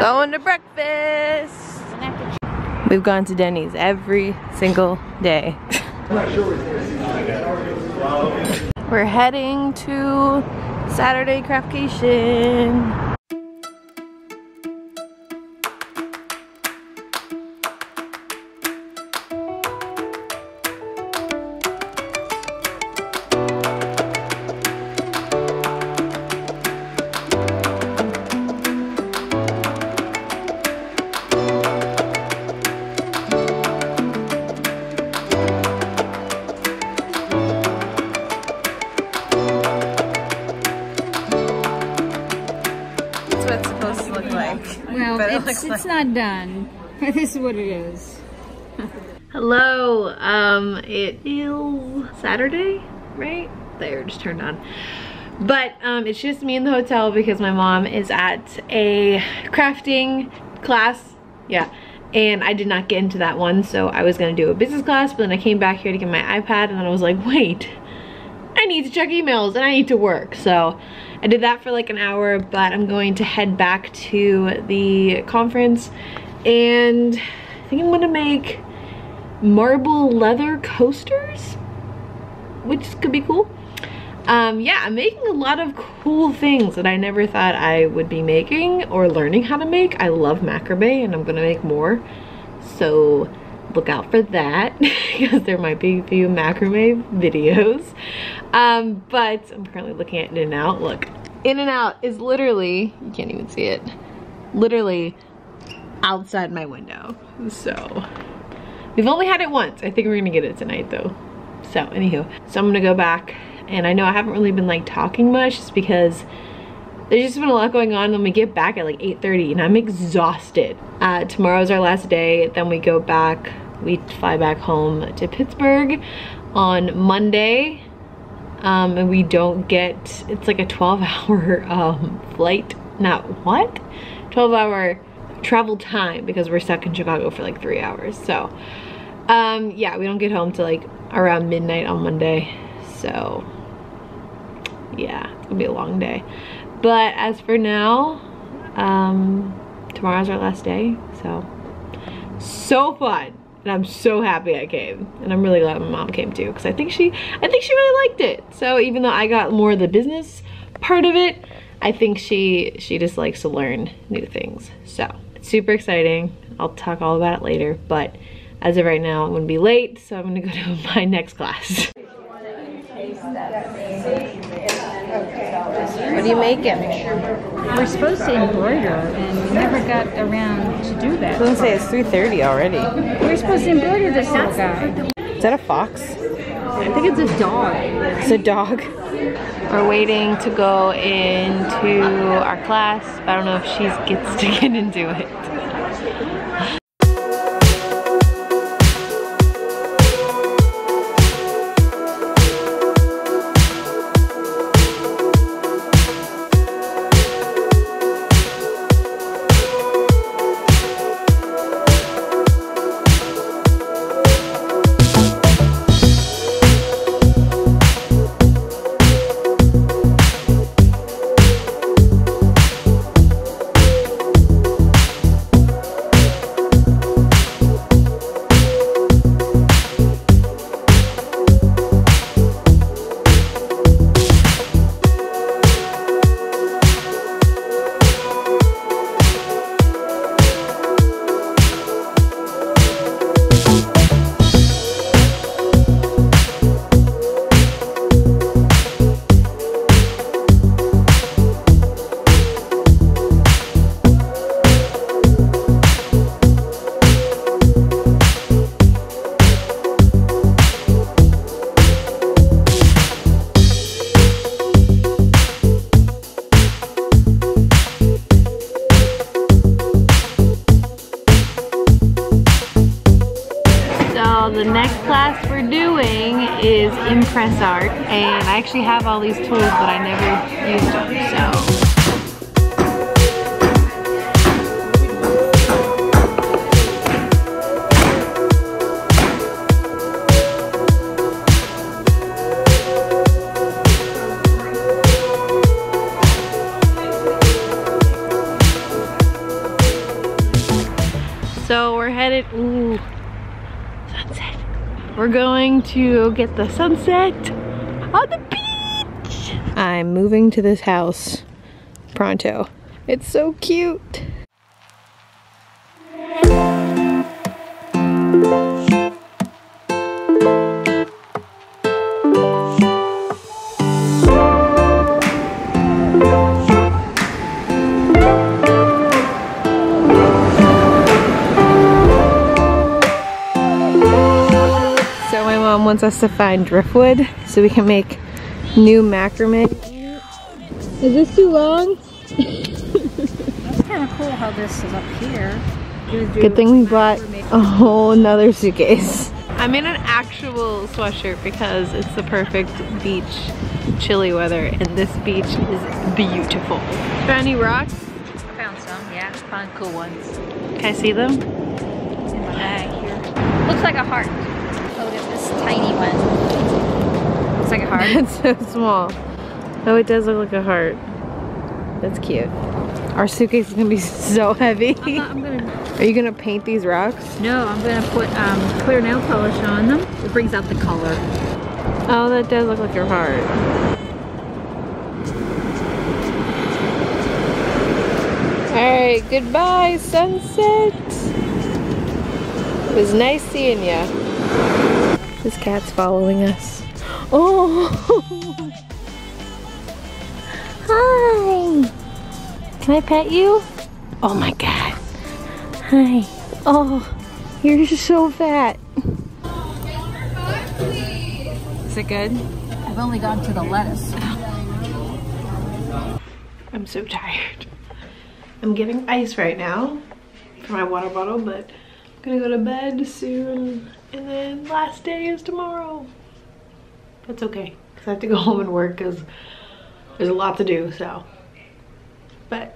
Going to breakfast. We've gone to Denny's every single day. We're heading to Saturday Craftcation. But it's, it's like- not done. this is what it is. Hello, um, it is Saturday, right? The air just turned on. But um, it's just me in the hotel because my mom is at a crafting class. Yeah, and I did not get into that one, so I was gonna do a business class, but then I came back here to get my iPad and then I was like, wait, I need to check emails and I need to work. So I did that for like an hour, but I'm going to head back to the conference and I think I'm gonna make marble leather coasters, which could be cool. Um, yeah, I'm making a lot of cool things that I never thought I would be making or learning how to make. I love macrame and I'm gonna make more. So look out for that because there might be a few macrame videos. Um, but I'm currently looking at In-N-Out. Look, In-N-Out is literally, you can't even see it, literally outside my window. So we've only had it once. I think we're gonna get it tonight though. So anywho, so I'm gonna go back and I know I haven't really been like talking much just because there's just been a lot going on when we get back at like 8.30 and I'm exhausted. Uh, tomorrow's our last day, then we go back, we fly back home to Pittsburgh on Monday. Um, and we don't get, it's like a 12 hour um, flight, not what? 12 hour travel time because we're stuck in Chicago for like three hours. So um, yeah, we don't get home till like around midnight on Monday. So yeah, it's gonna be a long day. But as for now, um, tomorrow's our last day, so so fun. And I'm so happy I came. And I'm really glad my mom came too, because I think she I think she really liked it. So even though I got more of the business part of it, I think she she just likes to learn new things. So it's super exciting. I'll talk all about it later, but as of right now, I'm gonna be late, so I'm gonna go to my next class. What do you making? We're supposed to embroider, and we never got around to do that. Doesn't say it's 3.30 already. We're supposed to embroider this little guy. Is that a fox? I think it's a dog. It's a dog. We're waiting to go into our class, but I don't know if she gets to get into it. We're doing is Impress Art, and I actually have all these tools, but I never used them, so. So we're headed, ooh, sunset. We're going to get the sunset on the beach. I'm moving to this house pronto. It's so cute. Mom wants us to find driftwood so we can make new macrame. Is this too long? It's kind of cool how this is up here. Good thing we bought a whole nother suitcase. I'm in an actual sweatshirt because it's the perfect beach chilly weather and this beach is beautiful. Found any rocks? I found some, yeah. Found cool ones. Can I see them? In my bag here. Looks like a heart. Oh, look at this tiny one. It's like a heart. It's so small. Oh, it does look like a heart. That's cute. Our suitcase is gonna be so heavy. I'm, not, I'm gonna. Are you gonna paint these rocks? No, I'm gonna put um, clear nail polish on them. It brings out the color. Oh, that does look like your heart. Alright, goodbye, sunset. It was nice seeing ya. This cat's following us. Oh! Hi! Can I pet you? Oh my god. Hi. Oh, you're so fat. Is it good? I've only gone to the lettuce. I'm so tired. I'm getting ice right now for my water bottle, but I'm gonna go to bed soon. And then last day is tomorrow. That's okay, because I have to go home and work because there's a lot to do, so. But